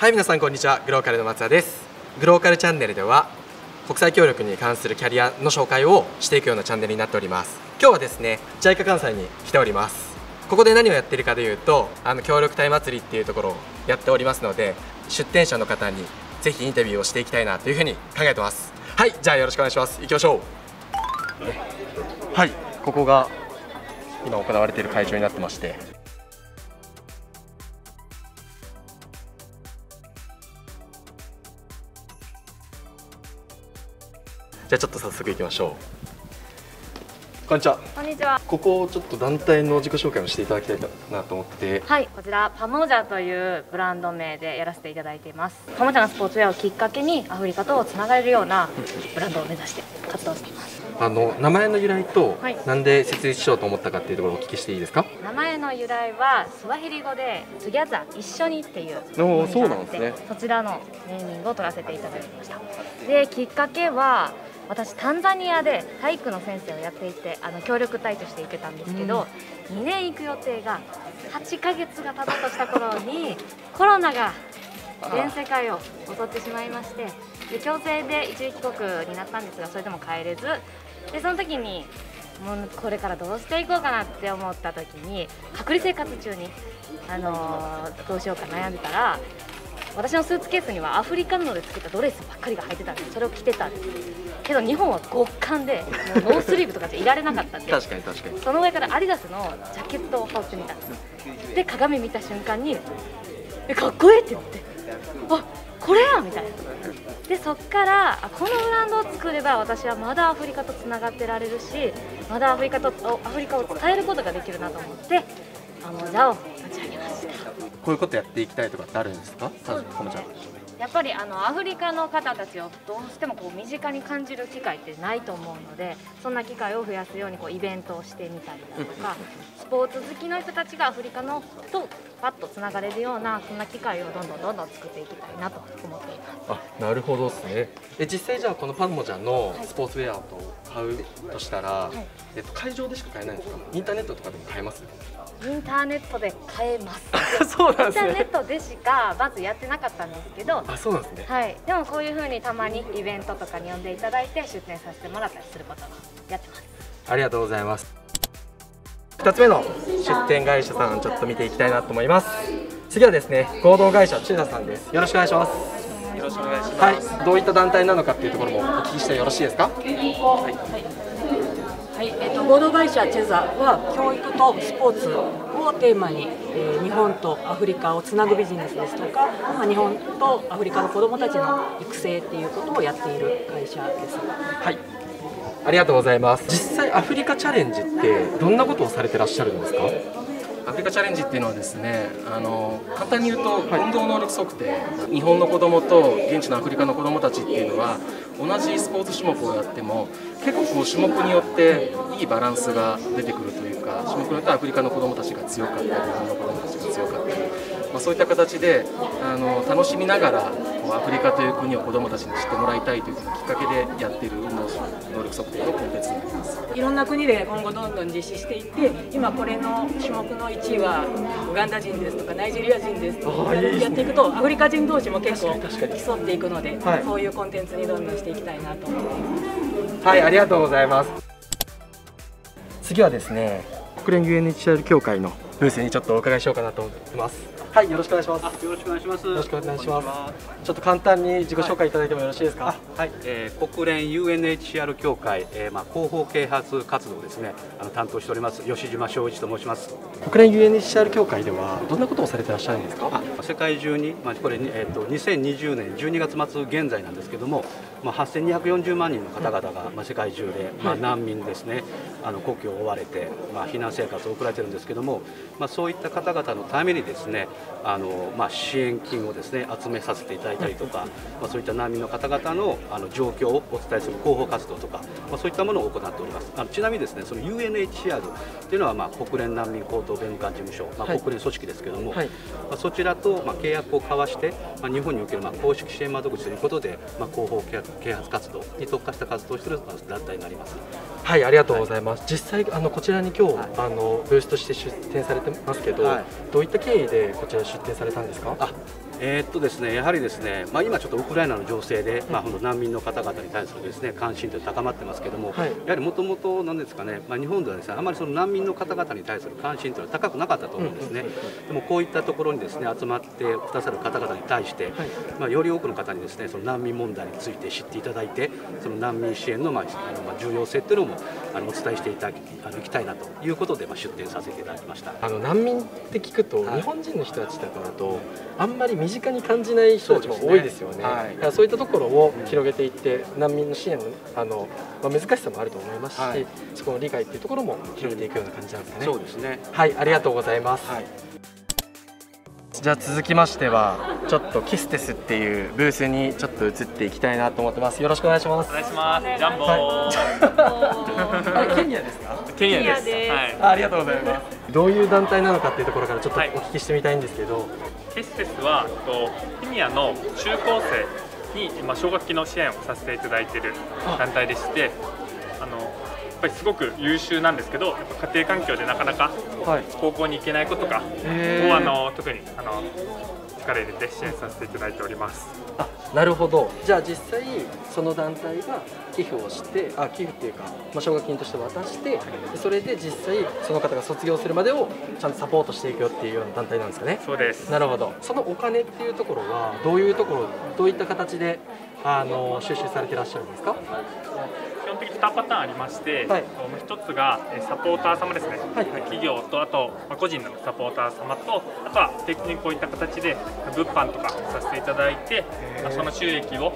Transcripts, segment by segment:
はい皆さんこんにちは。グローカルの松田です。グローカルチャンネルでは国際協力に関するキャリアの紹介をしていくようなチャンネルになっております。今日はですね JICA 関西に来ております。ここで何をやってるかというとあの協力隊祭りっていうところをやっておりますので出店者の方にぜひインタビューをしていきたいなというふうに考えてます。はいじゃあよろしくお願いします。行きましょう。はいここが今行われている会場になってまして。じゃあちょっと早速行きましょう。こんにちは。こんにちは。ここをちょっと団体の自己紹介をしていただきたいなと思って。はい、こちらパモジャというブランド名でやらせていただいています。パモジャのスポーツウェアをきっかけにアフリカとつながれるようなブランドを目指して活動しています。あの名前の由来と、はい。なんで設立しようと思ったかっていうところをお聞きしていいですか？名前の由来はスワヒリ語で「 together 一緒に」っていうおー意味があってそうなんですね。そちらのネーミングを取らせていただきました。できっかけは私タンザニアで体育の先生をやっていてあの協力隊として行ってたんですけど、2年行く予定が8ヶ月が経とうとした頃にコロナが全世界を襲ってしまいましてで強制で一時帰国になったんですがそれでも帰れずでその時にもうこれからどうしていこうかなって思った時に隔離生活中に、あのーどうしようか悩んでたら私のスーツケースにはアフリカ布で作ったドレスばっかりが入ってたんですそれを着てたんです。けど日本は極寒で もうノースリーブとかじゃいられなかったんで。確かに確かに。その上からアディダスのジャケットを羽織ってみたんです。で鏡見た瞬間にえかっこいいって思ってあこれやみたいな。でそっからあこのブランドを作れば私はまだアフリカとつながってられるしまだアフリカとおアフリカを伝えることができるなと思ってあの座を立ち上げましたこういうことやっていきたいとかってあるんですか？さこのちゃん。やっぱりあのアフリカの方たちをどうしてもこう身近に感じる機会ってないと思うのでそんな機会を増やすようにこうイベントをしてみたりだとかスポーツ好きの人たちがアフリカのとパッとつながれるようなそんな機会をどんどんどんどん作っていきたいなと思っています。あなるほどですね。え実際じゃあこのパンモちゃんのスポーツウェアと買うとしたら、い。えっと、会場でしか買えないんですか？インターネットとかでも買えます？インターネットで買えます。そうなんインターネットでしかまずやってなかったんですけど、あそうなんですね。はい、でもこういう風にたまにイベントとかに呼んでいただいて出店させてもらったりすることはやってます。ありがとうございます。2つ目の出店会社さんちょっと見ていきたいなと思います。次はですね合同会社チューダさんです。よろしくお願いします。よろしくお願いします。はい。どういった団体なのかっていうところもお聞きしてよろしいですか？はい、えっと合同会社チェザは教育とスポーツをテーマに、えー日本とアフリカをつなぐビジネスですとか、まあ、日本とアフリカの子どもたちの育成っていうことをやっている会社です。はい。ありがとうございます。実際アフリカチャレンジってどんなことをされてらっしゃるんですか？アフリカチャレンジっていうのはですね、あの簡単に言うと運動能力測定、日本の子どもと現地のアフリカの子どもたちっていうのは同じスポーツ種目をやっても結構こう種目によっていいバランスが出てくるというか、種目によってはアフリカの子どもたちが強かったり、日本の子どもたちが強かったり、まあ、そういった形であの楽しみながらこうアフリカという国を子供たちに知ってもらいたいというきっかけでやっている運動能力測定のコンテンツになります。いろんな国で今後どんどん実施していって今これの種目の1位はウガンダ人ですとかナイジェリア人ですとかやっていくとアフリカ人同士も結構競っていくので、はいそういうコンテンツにどんどんしていきたいなと思っています。はい、ありがとうございます。次はですね、国連 UNHCR 協会のブースにちょっとお伺いしようかなと思ってます。はい、よろしくお願いします。よろしくお願いします。よろしくお願いしますちょっと簡単に自己紹介いただいてもよろしいですか？はい、えー国連 UNHCR 協会、えーまあ広報啓発活動ですね。あの担当しております吉島正一と申します。国連 UNHCR 協会ではどんなことをされてらっしゃるんですか？あ世界中に、まあ、これに、えー、と2020年12月末現在なんですけども、まあ、8240万人の方々が、まあ、世界中で、まあ、難民ですねあの故郷を追われて、まあ、避難生活を送られてるんですけども、まあ、そういった方々のためにですねあの、まあ、支援金をですね集めさせていただいたりとか、まあ、そういった難民の方々のあの状況をお伝えする広報活動とか、まあ、そういったものを行っております。あのちなみにですねその UNHCR というのは、まあ、国連難民高等弁務官事務所、まあ、はい。国連組織ですけども、はい。まあ、そちらと、まあ、契約を交わして、まあ、日本における、まあ、公式支援窓口ということで、まあ、広報啓発活動に特化した活動をしているまあ団体になります。はい、ありがとうございます。実際あのこちらに今日、はい。あのブースとして出展されてますけど、はい。どういった経緯でこちら出展されたんですか？あえー、っとですねやはりですね、まあ、今ちょっとウクライナの情勢で、まあ、この難民の方々に対するですね関心という高まってますけども、はい、やはりもともとなんですかね、まあ、日本ではですねあまりその難民の方々に対する関心というのは高くなかったと思うんですね、でもこういったところにですね集まってくださる方々に対して、はい、まあ、より多くの方にですねその難民問題について知っていただいてその難民支援のまああのまあ重要性というのもあのお伝えしていただきあのいきたいなということでまあ出展させていただきました。あの難民って聞くと、はい、日本人の人たちとかだとあんまり身近に感じない人たちも多いですよね。そう、ね。はい、そういったところを広げていって、難民の支援のあの、まあ、難しさもあると思いますし、はい、そこの理解っていうところも広げていくような感じなんですかね。そうですね。はい、ありがとうございます。はい。じゃあ続きましてはちょっとキステスっていうブースにちょっと移っていきたいなと思ってます。よろしくお願いします。お願いします。ジャンボ。はい、ケニアですか？ケニアです。はい。ありがとうございますどういう団体なのかっていうところからちょっとお聞きしてみたいんですけど、はい、キステスはとケニアの中高生に今奨学金の支援をさせていただいている団体でしてあのぱりすごく優秀なんですけどやっぱ家庭環境でなかなか高校に行けない子とかをあの特にあの力入れて支援させていただいております。あなるほど。じゃあ実際その団体が寄付をしてあ寄付っていうか、まあ、奨学金として渡してそれで実際その方が卒業するまでをちゃんとサポートしていくよっていうような団体なんですかね？そうです。なるほど。そのお金っていうところはどういうところどういった形であの収集されていらっしゃるんですか？基本的に2パターンありまして、はい、1つがサポーター様ですね、はい、企業とあと個人のサポーター様とあとは定期的にこういった形で物販とかさせていただいて、まあ、その収益を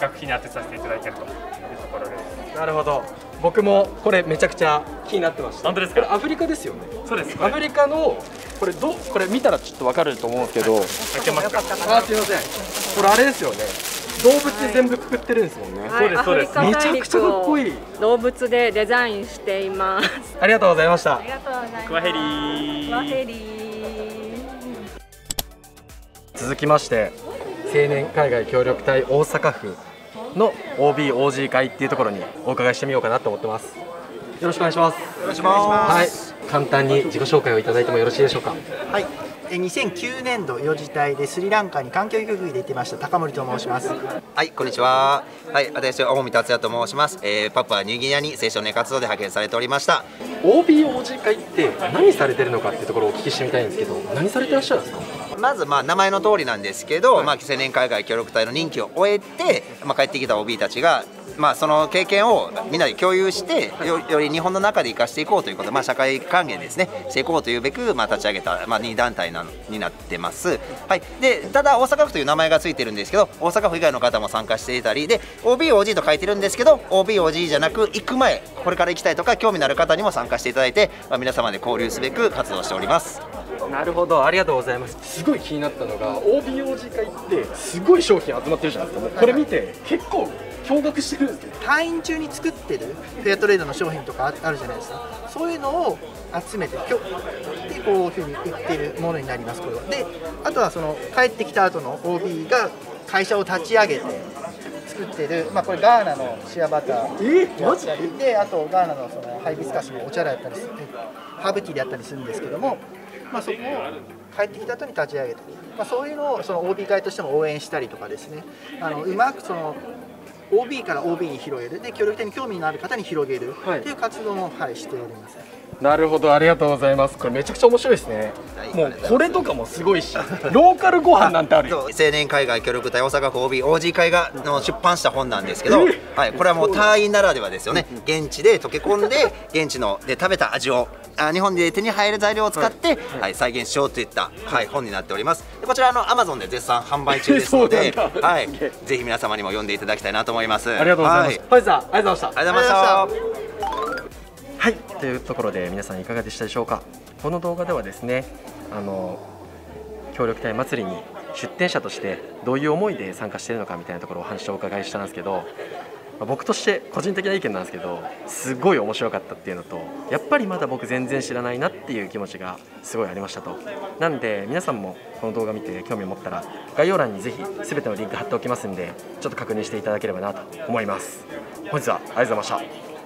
学費に充てさせていただいているというところです。なるほど。僕もこれめちゃくちゃ気になってました。本当ですか？アフリカですよね。そうです。アフリカのこれどこれ見たらちょっとわかると思うんですけど、開けますか？あすいません。これあれですよね動物で全部くくってるんですもんね、はい、そうですそうです。めちゃくちゃかっこいい。動物でデザインしています。ありがとうございました。ありがとうございます。クワヘリクワヘリ続きまして青年海外協力隊大阪府の OBOG 会っていうところにお伺いしてみようかなと思ってます。よろしくお願いします。よろしくお願いします、はい、簡単に自己紹介をいただいてもよろしいでしょうか？はい2009年度幼児隊でスリランカに環境教育で行ってました高森と申します。はいこんにちは。はい私は大見達也と申します、えー、パプアニューギニアに青少年活動で派遣されておりました。OBOG 会って何されてるのかっていうところをお聞きしてみたいんですけど何されてらっしゃるんですか？まずまあ名前の通りなんですけど、はい、まあ、青年海外協力隊の任期を終えて、まあ、帰ってきた OB たちがまあ、その経験をみんなで共有してよより日本の中で生かしていこうということ、まあ、社会還元ですね。していこうというべく、まあ、立ち上げた、まあ、2団体なになってます、はい、でただ大阪府という名前がついてるんですけど大阪府以外の方も参加していたりで OBOG と書いてるんですけど OBOG じゃなく行く前これから行きたいとか興味のある方にも参加していただいて、まあ、皆様で交流すべく活動しておりますなるほどありがとうございます。すごい気になったのが OBOG 会ってすごい商品集まってるじゃないですか。これ見て結構驚愕してるんですけ隊員中に作ってるフェアトレードの商品とかあるじゃないですか。そういうのを集めて今日でこういうふうに売ってるものになりますこれは。であとはその帰ってきた後の OB が会社を立ち上げて作ってる、まあ、これガーナのシアバターやったりであとガーナのそのハイビスカスのお茶らやったりするハーブティーであったりするんですけども、まあ、そこを帰ってきた後に立ち上げてまあ、そういうのをその OB 会としても応援したりとかですね。あのうまくその OB から OB に広げる。で協力隊に興味のある方に広げる。っていう活動も、はい、しております。なるほどありがとうございます。これめちゃくちゃ面白いですね。もうこれとかもすごいしローカルご飯なんてある 青年海外協力隊大阪府 OBOG 会がの出版した本なんですけど、はい、これはもう隊員ならではですよね。現地で溶け込んで現地ので食べた味をあ日本で手に入る材料を使って、はい、はい、再現しようといった、はい、本になっております。こちらのアマゾンで絶賛販売中ですので はい、ぜひ皆様にも読んでいただきたいなと思います。ありがとうございます、はい、さんありがとうございました。ありがとうございましたはいというところで皆さんいかがでしたでしょうか？この動画ではですねあの協力隊祭りに出展者としてどういう思いで参加しているのかみたいなところをお話をお伺いしたんですけど僕として個人的な意見なんですけどすごい面白かったっていうのとやっぱりまだ僕全然知らないなっていう気持ちがすごいありましたと。なんで皆さんもこの動画見て興味を持ったら概要欄にぜひ全てのリンク貼っておきますんでちょっと確認していただければなと思います。本日はありがとうございました。